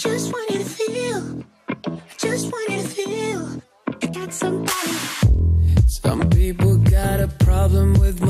just wanted to feel. I just wanted to feel. I got somebody. Some people got a problem with my.